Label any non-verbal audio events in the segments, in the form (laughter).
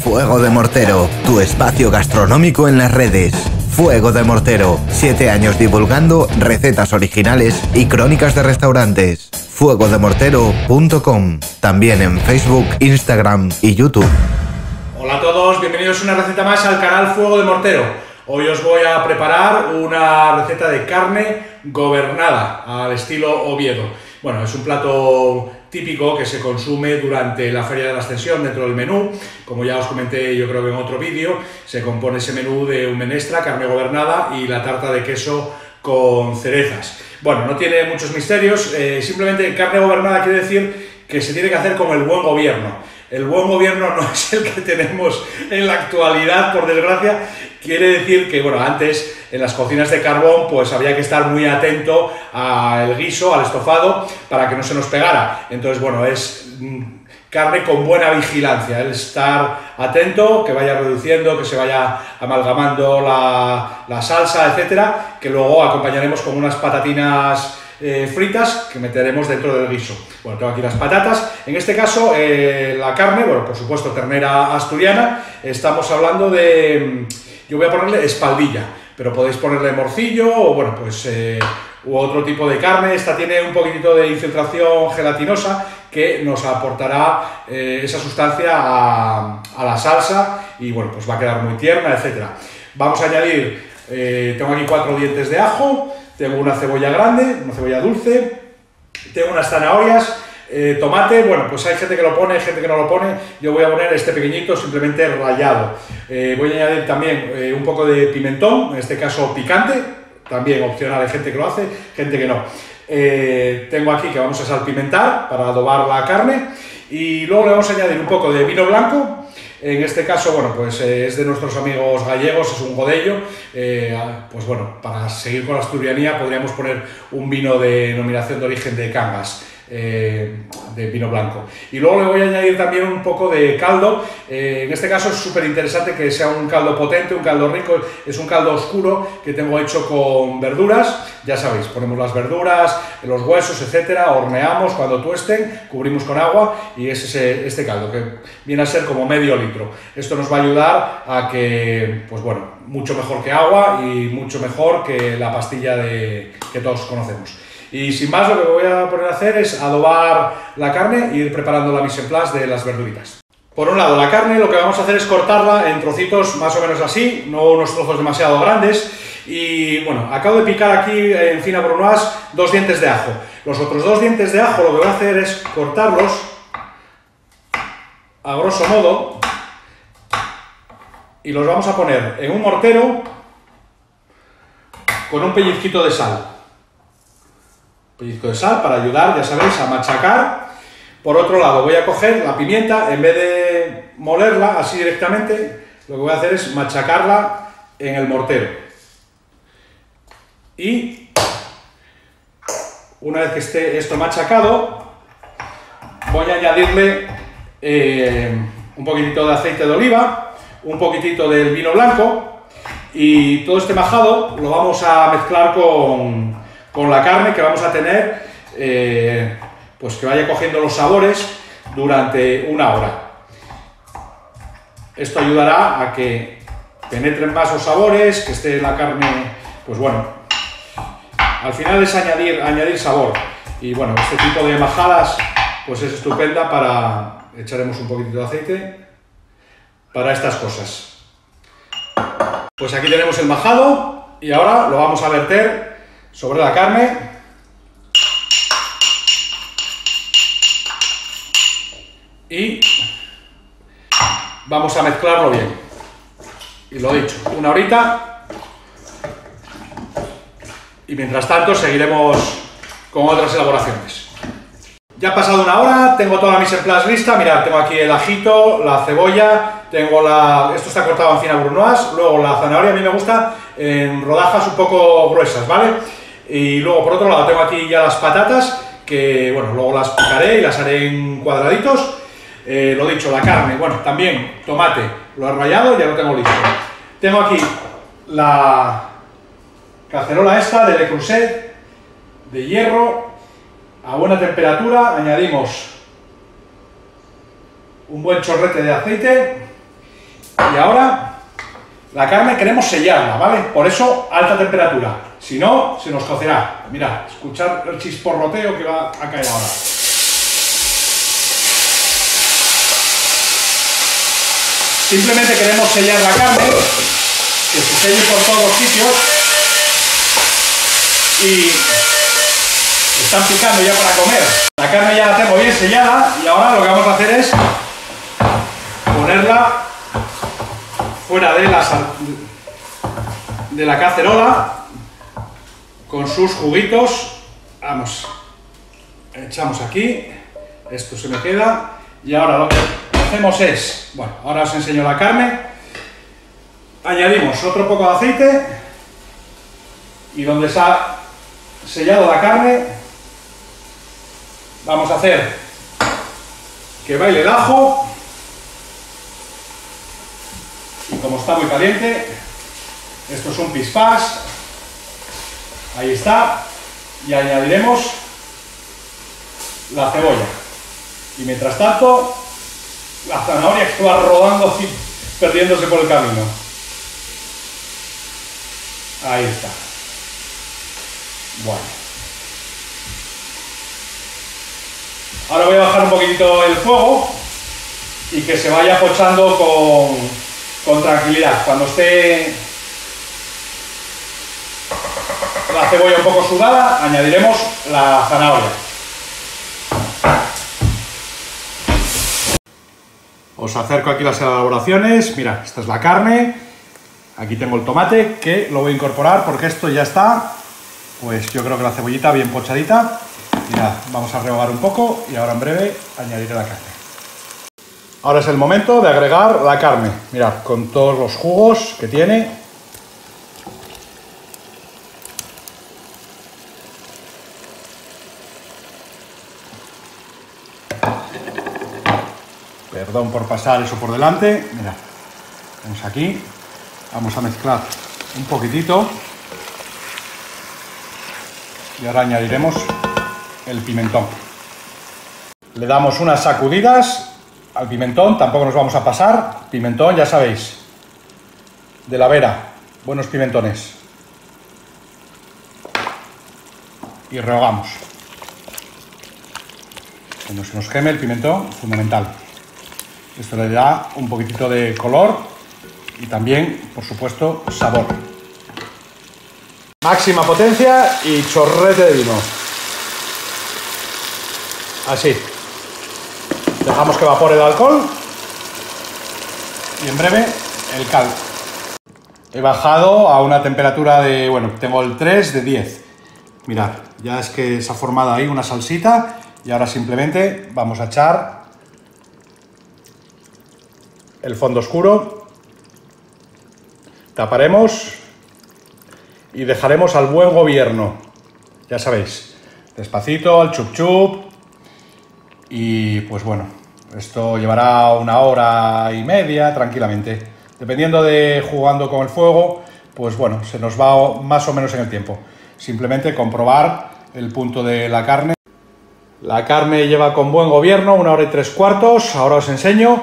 Fuego de Mortero, tu espacio gastronómico en las redes. Fuego de Mortero, siete años divulgando recetas originales y crónicas de restaurantes. Fuegodemortero.com, también en Facebook, Instagram y YouTube. Hola a todos, bienvenidos una receta más al canal Fuego de Mortero. Hoy os voy a preparar una receta de carne gobernada al estilo Oviedo. Bueno, es un plato típico que se consume durante la Feria de la Ascensión dentro del menú. Como ya os comenté yo creo que en otro vídeo, se compone ese menú de un menestra, carne gobernada y la tarta de queso con cerezas. Bueno, no tiene muchos misterios, eh, simplemente carne gobernada quiere decir que se tiene que hacer como el buen gobierno. El buen gobierno no es el que tenemos en la actualidad, por desgracia. Quiere decir que, bueno, antes en las cocinas de carbón, pues había que estar muy atento al guiso, al estofado, para que no se nos pegara. Entonces, bueno, es mm, carne con buena vigilancia, el estar atento, que vaya reduciendo, que se vaya amalgamando la, la salsa, etcétera, que luego acompañaremos con unas patatinas eh, fritas que meteremos dentro del guiso. Bueno, tengo aquí las patatas. En este caso, eh, la carne, bueno, por supuesto, ternera asturiana. Estamos hablando de... Yo voy a ponerle espaldilla, pero podéis ponerle morcillo o, bueno, pues... Eh, u otro tipo de carne. Esta tiene un poquitito de infiltración gelatinosa que nos aportará esa sustancia a, a, la salsa y bueno, pues va a quedar muy tierna, etcétera. Vamos a añadir, tengo aquí cuatro dientes de ajo, tengo una cebolla grande, una cebolla dulce, tengo unas zanahorias, eh, tomate, bueno, pues hay gente que lo pone, hay gente que no lo pone, yo voy a poner este pequeñito simplemente rallado. Eh, voy a añadir también eh, un poco de pimentón, en este caso picante, también opcional, hay gente que lo hace, gente que no. tengo aquí que vamos a salpimentar para adobar la carne y luego le vamos a añadir un poco de vino blanco, en este caso, bueno, pues eh, es de nuestros amigos gallegos, es un godello. Eh, pues bueno, para seguir con la asturianía podríamos poner un vino de denominación de origen de Cangas. Eh, de vino blanco. Y luego le voy a añadir también un poco de caldo. Eh, en este caso es súper interesante que sea un caldo potente, un caldo rico. Es un caldo oscuro que tengo hecho con verduras. Ya sabéis, ponemos las verduras, los huesos, etcétera, horneamos cuando tuesten, cubrimos con agua y es este caldo que viene a ser como medio litro. Esto nos va a ayudar a que, pues bueno, mucho mejor que agua y mucho mejor que la pastilla de, que todos conocemos. Y sin más, lo que voy a poner a hacer es adobar la carne e ir preparando la mise en place de las verduritas. Por un lado, la carne lo que vamos a hacer es cortarla en trocitos más o menos así, no unos trozos demasiado grandes. Y bueno, acabo de picar aquí en fina brunoise dos dientes de ajo. Los otros dos dientes de ajo lo que voy a hacer es cortarlos a grosso modo y los vamos a poner en un mortero con un pellizquito de sal pellizco de sal para ayudar, ya sabéis, a machacar. Por otro lado, voy a coger la pimienta, en vez de molerla así directamente, lo que voy a hacer es machacarla en el mortero. Y una vez que esté esto machacado, voy a añadirle eh, un poquitito de aceite de oliva, un poquitito del vino blanco y todo este majado lo vamos a mezclar con, con la carne que vamos a tener, eh, pues que vaya cogiendo los sabores durante una hora. Esto ayudará a que penetren más los sabores, que esté la carne, pues bueno, al final es añadir, añadir sabor. Y bueno, este tipo de majadas pues es estupenda para, echaremos un poquitito de aceite, para estas cosas. Pues aquí tenemos el majado y ahora lo vamos a verter sobre la carne. Y vamos a mezclarlo bien. Y lo dicho, una horita. Y mientras tanto seguiremos con otras elaboraciones. Ya ha pasado una hora, tengo toda la mise en place lista. Mirad, tengo aquí el ajito, la cebolla, tengo la... Esto está cortado en fina brunoise, luego la zanahoria a mí me gusta en rodajas un poco gruesas, ¿vale? Y luego, por otro lado, tengo aquí ya las patatas, que, bueno, luego las picaré y las haré en cuadraditos. Eh, lo dicho, la carne, bueno, también tomate, lo he rallado, ya lo tengo listo. Tengo aquí la cacerola esta de Le Creuset, de hierro, a buena temperatura, añadimos un buen chorrete de aceite Y ahora la carne queremos sellarla, ¿vale? Por eso alta temperatura. Si no, se nos cocerá. Mira, escuchar el chisporroteo que va a caer ahora. Simplemente queremos sellar la carne, que se selle por todos los sitios. Y están picando ya para comer. La carne ya la tengo bien sellada y ahora lo que vamos a hacer es ponerla fuera de la, de la cacerola con sus juguitos. Vamos, echamos aquí, esto se me queda y ahora lo que hacemos es, bueno, ahora os enseño la carne, añadimos otro poco de aceite y donde se ha sellado la carne vamos a hacer que baile el ajo como está muy caliente, esto es un pispás, ahí está, y añadiremos la cebolla. Y mientras tanto, la zanahoria que va rodando y perdiéndose por el camino. Ahí está. Bueno. Ahora voy a bajar un poquito el fuego y que se vaya pochando con, con tranquilidad. Cuando esté la cebolla un poco sudada, añadiremos la zanahoria. Os acerco aquí las elaboraciones. Mira, esta es la carne. Aquí tengo el tomate que lo voy a incorporar porque esto ya está. Pues yo creo que la cebollita bien pochadita. Mira, vamos a rehogar un poco y ahora en breve añadiré la carne. Ahora es el momento de agregar la carne. Mirad, con todos los jugos que tiene. Perdón por pasar eso por delante. Mirad, vamos aquí. Vamos a mezclar un poquitito. Y ahora añadiremos el pimentón. Le damos unas sacudidas al pimentón tampoco nos vamos a pasar. Pimentón, ya sabéis, de la vera, buenos pimentones. Y rehogamos. Que no se nos queme el pimentón, fundamental. Esto le da un poquitito de color y también, por supuesto, sabor. Máxima potencia y chorrete de vino. Así. Dejamos que evapore el alcohol y en breve el cal. He bajado a una temperatura de, bueno, tengo el 3 de 10. Mirad, ya es que se ha formado ahí una salsita y ahora simplemente vamos a echar el fondo oscuro, taparemos y dejaremos al buen gobierno. Ya sabéis, despacito, al chup chup, y pues bueno, esto llevará una hora y media tranquilamente. Dependiendo de jugando con el fuego, pues bueno, se nos va más o menos en el tiempo. Simplemente comprobar el punto de la carne. La carne lleva con buen gobierno una hora y tres cuartos. Ahora os enseño.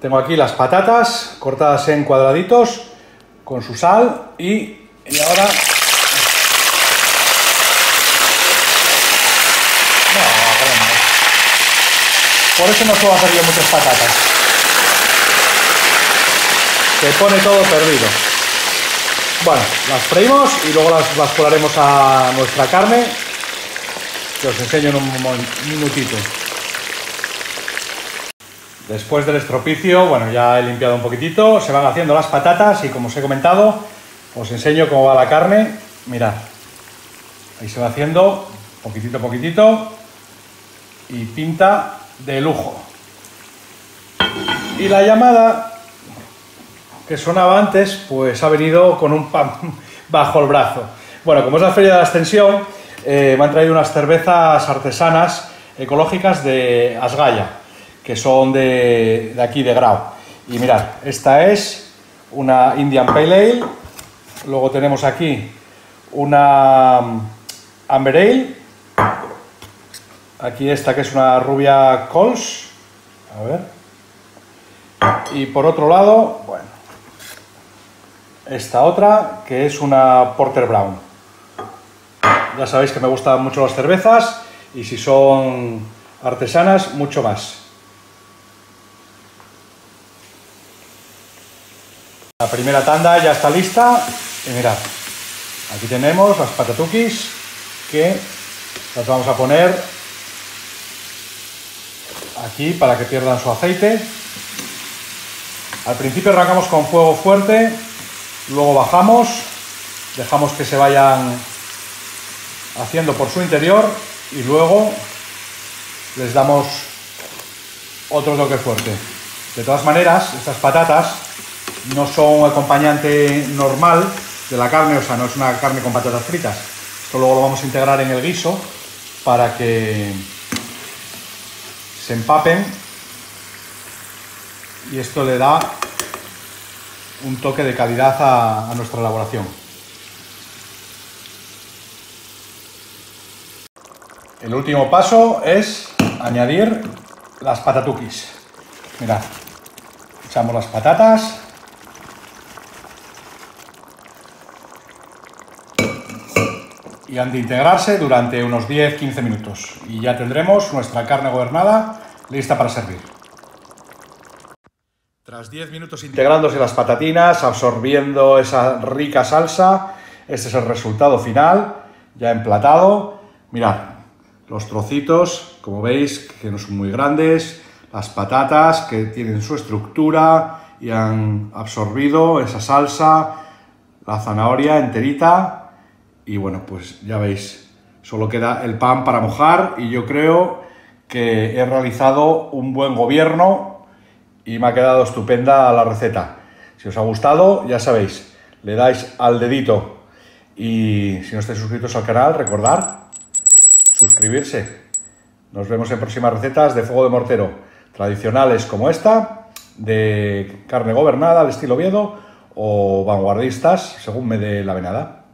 Tengo aquí las patatas cortadas en cuadraditos con su sal y, y ahora Por eso no suelo hacer yo muchas patatas. Se pone todo perdido. Bueno, las freímos y luego las, colaremos a nuestra carne, que os enseño en un minutito. Después del estropicio, bueno, ya he limpiado un poquitito, se van haciendo las patatas y como os he comentado, os enseño cómo va la carne. Mirad, ahí se va haciendo poquitito a poquitito y pinta de lujo. Y la llamada que sonaba antes, pues ha venido con un pan (laughs) bajo el brazo. Bueno, como es la Feria de la Extensión, eh, me han traído unas cervezas artesanas ecológicas de Asgaya, que son de, de aquí, de Grau. Y mirad, esta es una Indian Pale Ale, luego tenemos aquí una Amber Ale, Aquí esta que es una rubia Cols. A ver. Y por otro lado, bueno, esta otra, que es una Porter Brown. Ya sabéis que me gustan mucho las cervezas y si son artesanas, mucho más. La primera tanda ya está lista y mirad, aquí tenemos las patatukis que las vamos a poner aquí para que pierdan su aceite. Al principio arrancamos con fuego fuerte, luego bajamos, dejamos que se vayan haciendo por su interior y luego les damos otro toque fuerte. De todas maneras, estas patatas no son un acompañante normal de la carne, o sea, no es una carne con patatas fritas. Esto luego lo vamos a integrar en el guiso para que se empapen y esto le da un toque de calidad a, nuestra elaboración. El último paso es añadir las patatukis. Mirad, echamos las patatas. Y han de integrarse durante unos 10-15 minutos. Y ya tendremos nuestra carne gobernada lista para servir. Tras 10 minutos integrándose las patatinas, absorbiendo esa rica salsa, este es el resultado final, ya emplatado. Mirad, los trocitos, como veis, que no son muy grandes, las patatas que tienen su estructura y han absorbido esa salsa, la zanahoria enterita y bueno, pues ya veis, solo queda el pan para mojar y yo creo que he realizado un buen gobierno y me ha quedado estupenda la receta. Si os ha gustado, ya sabéis, le dais al dedito y si no estáis suscritos al canal, recordad suscribirse. Nos vemos en próximas recetas de fuego de mortero, tradicionales como esta, de carne gobernada al estilo Viedo o vanguardistas, según me dé la venada.